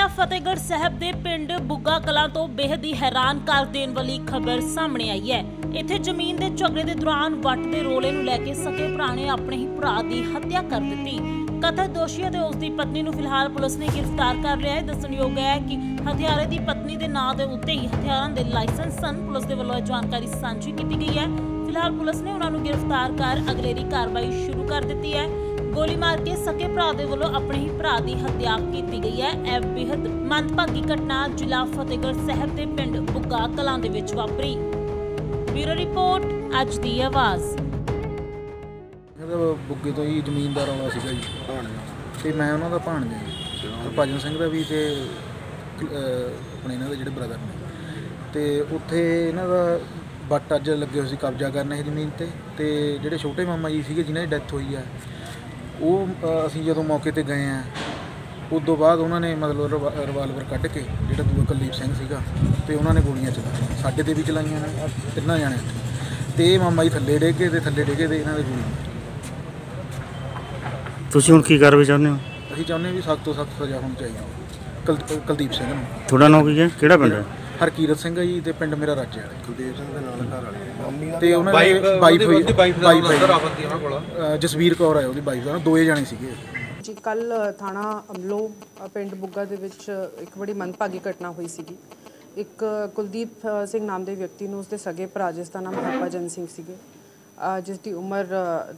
ਜ਼ਿਲ੍ਹਾ ਫਤਿਹਗੜ੍ਹ ਸਾਹਿਬ ਦੇ ਪਿੰਡ ਬੁੱਗਾ ਕਲਾਂ ਤੋਂ ਬੇਹੱਦ ਹੀ ਹੈਰਾਨ ਕਰ ਦੇਣ ਵਾਲੀ ਖਬਰ ਸਾਹਮਣੇ ਆਈ ਹੈ। ਇੱਥੇ ਜ਼ਮੀਨ ਦੇ ਝਗੜੇ ਦੇ ਦੌਰਾਨ ਵੱਟ ਦੇ ਰੋਲੇ ਨੂੰ ਲੈ ਕੇ ਸਕੇ ਭਰਾ ਨੇ ਆਪਣੇ ਹੀ ਭਰਾ ਦੀ ਹੱਤਿਆ ਕਰ ਦਿੱਤੀ। ਕਥਿਤ ਦੋਸ਼ੀ ਅਤੇ ਉਸ ਦੀ ਪਤਨੀ ਨੂੰ ਫਿਲਹਾਲ ਪੁਲਿਸ ਨੇ ਗ੍ਰਿਫਤਾਰ ਕਰ ਲਿਆ ਹੈ। ਦੱਸਣਯੋਗ ਹੈ ਕਿ ਹਥਿਆਰੇ ਦੀ ਪਤਨੀ ਦੇ ਨਾਂ ਦੇ ਉੱਤੇ ਹੀ ਹਥਿਆਰਾਂ ਦੇ ਲਾਇਸੈਂਸ ਸਨ। ਪੁਲਿਸ ਦੇ ਵੱਲੋਂ ਇਹ ਜਾਣਕਾਰੀ ਸਾਂਝੀ ਕੀਤੀ ਗਈ ਹੈ। ਫਿਲਹਾਲ ਪੁਲਿਸ ਨੇ ਉਹਨਾਂ ਨੂੰ ਗ੍ਰਿਫਤਾਰ ਕਰ ਅਗਲੇਰੀ ਕਾਰਵਾਈ ਸ਼ੁਰੂ ਕਰ ਦਿੱਤੀ ਹੈ। ਗੋਲੀ ਮਾਰ ਕੇ ਸਕੇ ਭਰਾ ਦੇ ਵੱਲੋਂ ਆਪਣੇ ਹੀ ਭਰਾ ਦੀ ਹੱਤਿਆ ਕੀਤੀ ਗਈ ਹੈ। ਇਹ ਬੇहद ਮੰਦਭਾਗੀ ਘਟਨਾ ਜ਼ਿਲ੍ਹਾ ਫਤਿਹਗੜ੍ਹ ਸਾਹਿਬ ਦੇ ਪਿੰਡ ਬੁੱਗਾ ਕਲਾਂ ਦੇ ਵਿੱਚ ਵਾਪਰੀ। ਬਿਊਰੋ ਰਿਪੋਰਟ ਅੱਜ ਦੀ ਆਵਾਜ਼। ਇਹਦਾ ਬੁੱਗੇ ਤੋਂ ਹੀ ਜ਼ਮੀਨ ਦਾ ਰੌਲਾ ਸੀਗਾ ਜੀ। ਤੇ ਮੈਂ ਉਹਨਾਂ ਦਾ ਭਾਣਜਾ ਜੀ। ਹਰਭਜਨ ਸਿੰਘ ਦਾ ਵੀ ਤੇ ਆਪਣੇ ਇਹਨਾਂ ਦੇ ਜਿਹੜੇ ਬ੍ਰਦਰ ਨੇ। ਤੇ ਉੱਥੇ ਇਹਨਾਂ ਦਾ ਬੱਟ ਅੱਜ ਲੱਗੇ ਹੋਏ ਸੀ ਕਬਜ਼ਾ ਕਰਨ ਇਹ ਜ਼ਮੀਨ ਤੇ। ਤੇ ਜਿਹੜੇ ਛੋਟੇ ਮਾਮਾ ਜੀ ਸੀਗੇ ਜਿਨ੍ਹਾਂ ਦੀ ਡੈਥ ਹੋਈ ਆ ਉਹ ਅਸੀਂ ਜਦੋਂ ਮੌਕੇ ਤੇ ਗਏ ਆ ਉਸ ਤੋਂ ਬਾਅਦ ਉਹਨਾਂ ਨੇ ਮਤਲਬ ਰਿਵਾ- ਰਿਵਾਲਵਰ ਕੱਢ ਕੇ ਜਿਹੜਾ ਦੂਆ ਕੁਲਦੀਪ ਸਿੰਘ ਸੀਗਾ ਤੇ ਉਹਨਾਂ ਨੇ ਗੋਲੀਆਂ ਚਲਾਈਆਂ। ਸਾਡੇ ਤੇ ਵੀ ਚਲਾਈਆਂ ਨੇ ਤਿੰਨਾਂ ਜਾਣਿਆਂ ਤੇ। ਮਾਮਾ ਜੀ ਥੱਲੇ ਡੇਗੇ ਤੇ ਥੱਲੇ ਡੇਗੇ ਤੇ ਇਹਨਾਂ ਦੇ ਗੋਲੀ। ਤੁਸੀਂ ਹੁਣ ਕੀ ਕਾਰਵਾਈ ਚਾਹੁੰਦੇ ਹੋ? ਅਸੀਂ ਚਾਹੁੰਦੇ ਹਾਂ ਵੀ ਸਖਤ ਤੋਂ ਸਖਤ ਸਜ਼ਾ ਹੋਣੀ ਚਾਹੀਦੀ ਕੁਲਦੀਪ ਸਿੰਘ ਨੂੰ। ਤੁਹਾਡਾ ਨਾਮ ਕੀ ਹੈ? ਕਿਹੜਾ ਪਿੰਡ ਹੈ? ਹਰਕੀਰਤ ਸਿੰਘ ਹੈ ਜੀ ਤੇ ਪਿੰਡ ਮੇਰਾ ਰਾਜੇ ਵਾਲਾ ਕੁਲਦੀਪ ਸਿੰਘ ਦੇ ਨਾਲ ਘਰ ਵਾਲੀ ਮੰਮੀ ਤੇ ਉਹਨਾਂ ਦੇ ਵਾਈਫ ਹੋਈ ਬਾਈਕ ਦਾ ਵਾਈਫ ਨੰਬਰ ਦੀ ਉਹਨਾਂ ਕੋਲ। ਜਸਵੀਰ ਕੌਰ ਹੈ ਉਹਦੀ ਵਾਈਫ ਦਾ ਦੋਏ ਜਾਣੇ ਸੀਗੇ। ਜੀ ਕੱਲ ਥਾਣਾ ਅਮਲੋ ਪਿੰਡ ਬੁੱਗਾ ਦੇ ਵਿੱਚ ਇੱਕ ਬੜੀ ਮੰਦਭਾਗੀ ਘਟਨਾ ਹੋਈ ਸੀਗੀ। ਇੱਕ ਕੁਲਦੀਪ ਸਿੰਘ ਨਾਮ ਦੇ ਵਿਅਕਤੀ ਨੂੰ ਉਸਦੇ ਸਗੇ ਭਰਾ ਜਿਸ ਦਾ ਨਾਮ ਹਰਭਜਨ ਸਿੰਘ ਸੀਗੇ ਜਿਸ ਦੀ ਉਮਰ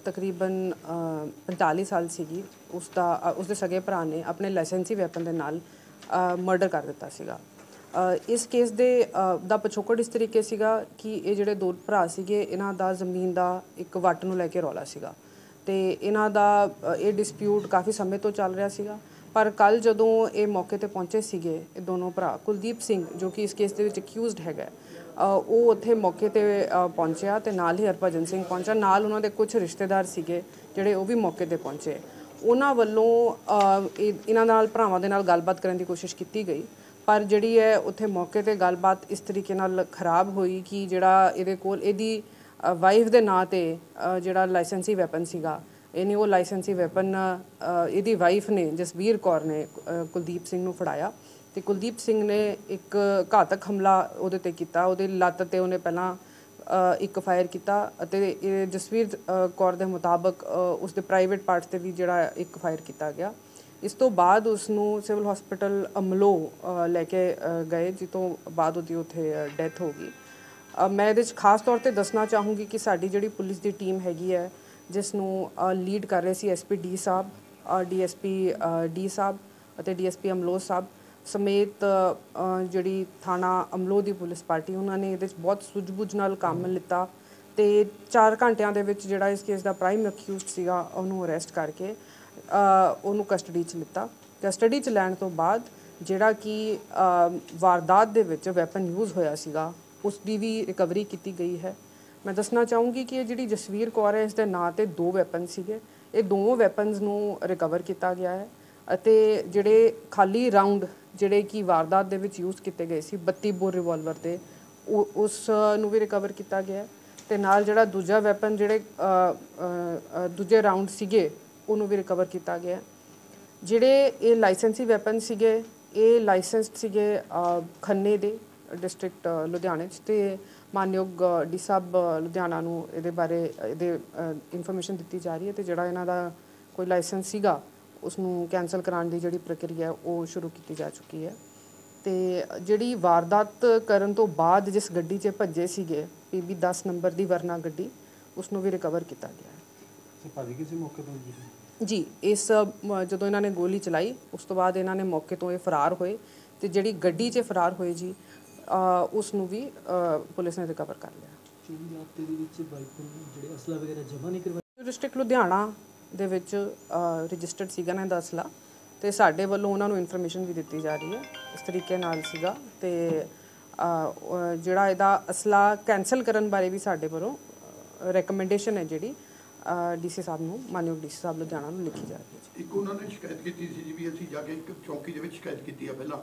ਤਕਰੀਬਨ ਅ, 45 ਸਾਲ ਸੀਗੀ ਉਸ ਦਾ ਅ, ਉਸਦੇ ਸਗੇ ਭਰਾ ਨੇ ਆਪਣੇ ਲਾਇਸੈਂਸੀ ਵੈਪਨ ਦੇ ਨਾਲ ਮਰਡਰ ਕਰ ਦਿੱਤਾ ਸੀਗਾ। ਇਸ ਕੇਸ ਦੇ ਦਾ ਪਿਛੋਕੜ ਇਸ ਤਰੀਕੇ ਸੀਗਾ ਕਿ ਇਹ ਜਿਹੜੇ ਦੋ ਭਰਾ ਸੀਗੇ, ਇਹਨਾਂ ਦਾ ਜ਼ਮੀਨ ਦਾ ਇੱਕ ਵੱਟ ਨੂੰ ਲੈ ਕੇ ਰੌਲਾ ਸੀਗਾ। ਤੇ ਇਹਨਾਂ ਦਾ ਇਹ ਡਿਸਪਿਊਟ ਕਾਫੀ ਸਮੇਂ ਤੋਂ ਚੱਲ ਰਿਹਾ ਸੀਗਾ। ਪਰ ਕੱਲ ਜਦੋਂ ਇਹ ਮੌਕੇ ਤੇ ਪਹੁੰਚੇ ਸੀਗੇ, ਇਹ ਦੋਨੋਂ ਭਰਾ, ਕੁਲਦੀਪ ਸਿੰਘ, ਜੋ ਕਿ ਇਸ ਕੇਸ ਦੇ ਵਿੱਚ ਅਕਿਊਜ਼ਡ ਹੈਗਾ ਉਹ ਉੱਥੇ ਮੌਕੇ ਤੇ ਪਹੁੰਚਿਆ ਤੇ ਨਾਲ ਹੀ ਹਰਭਜਨ ਸਿੰਘ ਪਹੁੰਚਾ ਨਾਲ ਉਹਨਾਂ ਦੇ ਕੁਝ ਰਿਸ਼ਤੇਦਾਰ ਸੀਗੇ, ਜਿਹੜੇ ਉਹ ਵੀ ਮੌਕੇ ਤੇ ਪਹੁੰਚੇ। ਉਹਨਾਂ ਵੱਲੋਂ ਇਹ- ਇਹਨਾਂ ਨਾਲ, ਭਰਾਵਾਂ ਦੇ ਨਾਲ ਗੱਲਬਾਤ ਕਰਨ ਦੀ ਕੋਸ਼ਿਸ਼ ਕੀਤੀ ਗਈ। ਪਰ ਜਿਹੜੀ ਹੈ ਉੱਥੇ ਮੌਕੇ ਤੇ ਗੱਲਬਾਤ ਇਸ ਤਰੀਕੇ ਨਾਲ ਖਰਾਬ ਹੋਈ ਕਿ ਜਿਹੜਾ ਇਹਦੇ ਕੋਲ ਇਹਦੀ ਵਾਈਫ ਦੇ ਨਾਂ ਤੇ ਜਿਹੜਾ ਲਾਇਸੈਂਸੀ ਵੈਪਨ ਸੀਗਾ ਇਹਨੇ ਉਹ ਲਾਇਸੈਂਸੀ ਵੈਪਨ ਇਹਦੀ ਵਾਈਫ ਨੇ ਜਸਵੀਰ ਕੌਰ ਨੇ ਕੁਲਦੀਪ ਸਿੰਘ ਨੂੰ ਫੜਾਇਆ ਤੇ ਕੁਲਦੀਪ ਸਿੰਘ ਨੇ ਇੱਕ ਘਾਤਕ ਹਮਲਾ ਉਹਦੇ ਤੇ ਕੀਤਾ ਉਹਦੇ ਲੱਤ ਤੇ ਉਹਨੇ ਪਹਿਲਾਂ ਇੱਕ ਫਾਇਰ ਕੀਤਾ ਅਤੇ ਇਹ ਜਸਵੀਰ ਕੌਰ ਦੇ ਮੁਤਾਬਕ ਅ, ਉਸਦੇ ਪ੍ਰਾਈਵੇਟ ਪਾਰਟਸ ਤੇ ਵੀ ਜਿਹੜਾ ਇੱਕ ਫਾਇਰ ਕੀਤਾ ਗਿਆ। ਇਸ ਤੋਂ ਬਾਅਦ ਉਸ ਨੂੰ ਸਿਵਲ ਹਸਪੀਟਲ ਅਮਲੋ ਲੈ ਕੇ ਗਏ ਜਿੱਤੋਂ ਬਾਅਦ ਉਹਦੀ ਉੱਥੇ ਡੈਥ ਹੋ ਗਈ। ਮੈਂ ਇਹਦੇ 'ਚ ਖਾਸ ਤੌਰ ਤੇ ਦੱਸਣਾ ਚਾਹੂੰਗੀ ਕਿ ਸਾਡੀ ਜਿਹੜੀ ਪੁਲਿਸ ਦੀ ਟੀਮ ਹੈਗੀ ਹੈ ਜਿਸ ਨੂੰ ਲੀਡ ਕਰ ਰਹੇ ਸੀ SP D sahib DSP D sahib ਅਤੇ ਡੀਐਸਪੀ ਅਮਲੋ ਸਾਹਿਬ ਸਮੇਤ ਜਿਹੜੀ ਥਾਣਾ ਅਮਲੋ ਦੀ ਪੁਲਿਸ ਪਾਰਟੀ ਉਹਨਾਂ ਨੇ ਇਹਦੇ 'ਚ ਬਹੁਤ ਸੁੱਝ-ਬੁੱਝ ਨਾਲ ਕੰਮ ਲਿੱਤਾ ਤੇ 4 ਘੰਟਿਆਂ ਦੇ ਵਿੱਚ ਜਿਹੜਾ ਇਸ ਕੇਸ ਦਾ ਪ੍ਰਾਈਮ ਅਕਿਊਜ਼ਡ ਸੀਗਾ ਉਹਨੂੰ ਅਰੈਸਟ ਕਰਕੇ ਉਹਨੂੰ ਕਸਟਡੀ 'ਚ ਲਿੱਤਾ। ਕਸਟਡੀ 'ਚ ਲੈਣ ਤੋਂ ਬਾਅਦ ਜਿਹੜਾ ਕਿ ਵਾਰਦਾਤ ਦੇ ਵਿੱਚ ਵੈਪਨ ਯੂਜ਼ ਹੋਇਆ ਸੀਗਾ ਉਸ ਦੀ ਵੀ ਰਿਕਵਰੀ ਕੀਤੀ ਗਈ ਹੈ। ਮੈਂ ਦੱਸਣਾ ਚਾਹੂੰਗੀ ਕਿ ਇਹ ਜਿਹੜੀ ਜਸਵੀਰ ਕੌਰ ਹੈ, ਇਸ ਦੇ ਨਾਂ ਤੇ ਦੋ ਵੈਪਨ ਸੀਗੇ। ਇਹ ਦੋਵੇਂ ਵੈਪਨਸ ਨੂੰ ਰਿਕਵਰ ਕੀਤਾ ਗਿਆ ਹੈ ਅਤੇ ਜਿਹੜੇ ਖਾਲੀ ਰਾਉਂਡ ਜਿਹੜੇ ਕਿ ਵਾਰਦਾਤ ਦੇ ਵਿੱਚ ਯੂਜ਼ ਕੀਤੇ ਗਏ ਸੀ 32 ਬੋਰ ਰਿਵਾਲਵਰ ਦੇ, ਉਹ, ਉਸ ਨੂੰ ਵੀ ਰਿਕਵਰ ਕੀਤਾ ਗਿਆ ਹੈ। ਤੇ ਨਾਲ ਜਿਹੜਾ ਦੂਜਾ ਵੈਪਨ ਜਿਹੜੇ ਦੂਜੇ ਰਾਉਂਡ ਸੀਗੇ ਉਹਨੂੰ ਵੀ ਰਿਕਵਰ ਕੀਤਾ ਗਿਆ। ਜਿਹੜੇ ਇਹ ਲਾਇਸੈਂਸੀ ਵੈਪਨ ਸੀਗੇ, ਇਹ ਲਾਇਸੈਂਸਡ ਸੀਗੇ ਖੰਨੇ ਦੇ ਡਿਸਟ੍ਰਿਕਟ ਲੁਧਿਆਣੇ 'ਚ ਤੇ ਮਾਨਯੋਗ ਡੀ ਸਾਹਿਬ ਲੁਧਿਆਣਾ ਨੂੰ ਇਹਦੇ ਬਾਰੇ, ਇਹਦੇ ਇਨਫੋਰਮੇਸ਼ਨ ਦਿੱਤੀ ਜਾ ਰਹੀ ਹੈ ਤੇ ਜਿਹੜਾ ਇਹਨਾਂ ਦਾ ਕੋਈ ਲਾਇਸੈਂਸ ਸੀਗਾ ਉਸ ਨੂੰ ਕੈਨਸਲ ਕਰਾਉਣ ਦੀ ਜਿਹੜੀ ਪ੍ਰਕਿਰਿਆ ਉਹ ਸ਼ੁਰੂ ਕੀਤੀ ਜਾ ਚੁੱਕੀ ਹੈ। ਤੇ ਜਿਹੜੀ ਵਾਰਦਾਤ ਕਰਨ ਤੋਂ ਬਾਅਦ ਜਿਸ ਗੱਡੀ 'ਚ ਭੱਜੇ ਸੀਗੇ ਪੀਬੀ 10 ਨੰਬਰ ਦੀ ਵਰਨਾ ਗੱਡੀ ਉਸ ਨੂੰ ਵੀ ਰਿਕਵਰ ਕੀਤਾ ਗਿਆ ਹੈ ਭਾਜੀ ਕਿਸੇ ਮੌਕੇ ਤੋਂ ਜੀ? ਜੀ ਇਸ ਜਦੋਂ ਇਹਨਾਂ ਨੇ ਗੋਲੀ ਚਲਾਈ ਉਸ ਤੋਂ ਬਾਅਦ ਇਹਨਾਂ ਨੇ ਮੌਕੇ ਤੋਂ ਇਹ ਫਰਾਰ ਹੋਏ ਤੇ ਜਿਹੜੀ ਗੱਡੀ 'ਚ ਫਰਾਰ ਹੋਏ ਜੀ ਅ, ਉਸ ਨੂੰ ਵੀ ਅ, ਪੁਲਿਸ ਨੇ ਰਿਕਵਰ ਕਰ ਲਿਆ। ਡਿਸਟ੍ਰਿਕਟ ਲੁਧਿਆਣਾ ਦੇ ਵਿੱਚ ਰਜਿਸਟਰਡ ਸੀਗਾ ਨਾ ਇਹਦਾ ਅਸਲਾ ਤੇ ਸਾਡੇ ਵੱਲੋਂ ਉਹਨਾਂ ਨੂੰ ਇਨਫੋਰਮੇਸ਼ਨ ਵੀ ਦਿੱਤੀ ਜਾ ਰਹੀ ਹੈ ਇਸ ਤਰੀਕੇ ਨਾਲ ਸੀਗਾ ਤੇ ਅ, ਜਿਹੜਾ ਇਹਦਾ ਅਸਲਾ ਕੈਨਸਲ ਕਰਨ ਬਾਰੇ ਵੀ ਸਾਡੇ ਵੱਲੋਂ ਰეკਮੈਂਡੇਸ਼ਨ ਹੈ ਜਿਹੜੀ ਡੀਸੀ ਸਾਹਿਬ ਨੂੰ ਮਾਨਯੋਗ ਡੀਸੀ ਸਾਹਿਬ ਲੁਧਿਆਣਾ ਨੂੰ ਲਿਖੀ ਜਾ ਰਹੀ ਹੈ ਇੱਕ ਉਹਨਾਂ ਨੇ ਸ਼ਿਕਾਇਤ ਕੀਤੀ ਸੀ ਜੀ ਵੀ ਅਸੀਂ ਜਾ ਕੇ ਇੱਕ ਚੌਕੀ ਦੇ ਵਿੱਚ ਸ਼ਿਕਾਇਤ ਕੀਤੀ ਆ ਪਹਿਲਾਂ।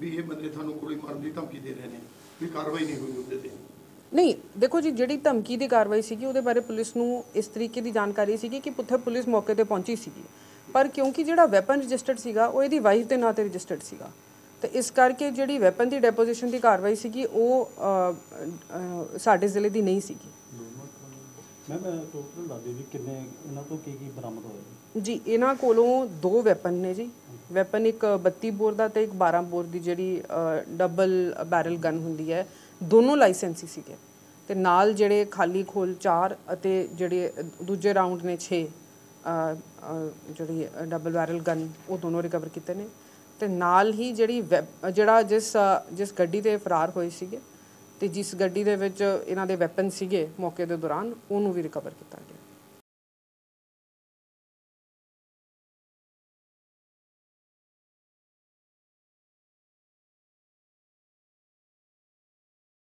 ਵੀ ਇਹ ਬੰਦੇ ਤੁਹਾਨੂੰ ਗੋਲੀ ਮਾਰਨ ਦੀ ਧਮਕੀ ਦੇ ਰਹੇ ਨੇ ਵੀ ਕਾਰਵਾਈ ਨਹੀਂ ਹੋਈ ਉਹਦੇ ਤੇ। ਨਹੀਂ ਦੇਖੋ ਜੀ ਜਿਹੜੀ ਧਮਕੀ ਦੀ ਕਾਰਵਾਈ ਸੀਗੀ ਉਹਦੇ ਬਾਰੇ ਪੁਲਿਸ ਨੂੰ ਇਸ ਤਰੀਕੇ ਦੀ ਜਾਣਕਾਰੀ ਸੀਗੀ ਕਿ ਪੁੱਥੇ ਪੁਲਿਸ ਮੌਕੇ ਤੇ ਪਹੁੰਚੀ ਸੀਗੀ। ਪਰ ਕਿਉਂਕਿ ਜਿਹੜਾ ਵੈਪਨ ਰਜਿਸਟਰਡ ਸੀਗਾ ਉਹ ਇਹਦੀ ਵਾਈਫ ਦੇ ਨਾਂ ਤੇ ਰਜਿਸਟਰਡ ਸੀਗਾ। ਤੇ ਇਸ ਕਰਕੇ ਜਿਹੜੀ ਵੈਪਨ ਦੀ ਡੈਪੋਜੀਸ਼ਨ ਦੀ ਕਾਰਵਾਈ ਸੀਗੀ ਉਹ ਸਾਡੇ ਜ਼ਿਲ੍ਹੇ ਦੀ ਨਹੀਂ ਸੀਗੀ। ਮੈਮ ਟੋਟਲ ਦੱਸ ਦਿਓ ਜੀ ਕਿੰਨੇ, ਇਹਨਾਂ ਤੋਂ ਕੀ ਕੀ ਬਰਾਮਦ ਹੋਇਆ ਜੀ? ਇਹਨਾਂ ਕੋਲੋਂ ਦੋ ਵੈਪਨ ਨੇ ਜੀ। ਵੈਪਨ ਇੱਕ 32 ਬੋਰ ਦਾ ਤੇ ਇੱਕ 12 ਬੋਰ ਦੀ ਜਿਹੜੀ ਡਬਲ ਬੈਰਲ ਗਨ ਹੁੰਦੀ ਹੈ। ਦੋਨੋਂ ਲਾਇਸੈਂਸੀ ਸੀਗੇ। ਤੇ ਨਾਲ ਜਿਹੜੇ ਖਾਲੀ ਖੋਲ 4 ਅਤੇ ਜਿਹੜੇ ਦੂਜੇ ਰਾਉਂਡ ਨੇ 6 ਜਿਹੜੀ ਡਬਲ ਬੈਰਲ ਗਨ ਉਹ ਦੋਨੋਂ ਰਿਕਵਰ ਕੀਤੇ ਨੇ। ਤੇ ਨਾਲ ਹੀ ਜਿਹੜੀ ਵੈਪ- ਜਿਹੜਾ ਜਿਸ ਜਿਸ ਗੱਡੀ ਤੇ ਫਰਾਰ ਹੋਏ ਸੀਗੇ ਤੇ ਜਿਸ ਗੱਡੀ ਦੇ ਵਿੱਚ ਇਹਨਾਂ ਦੇ ਵੈਪਨ ਸੀਗੇ ਮੌਕੇ ਦੇ ਦੌਰਾਨ, ਉਹਨੂੰ ਵੀ ਰਿਕਵਰ ਕੀਤਾ ਗਿਆ।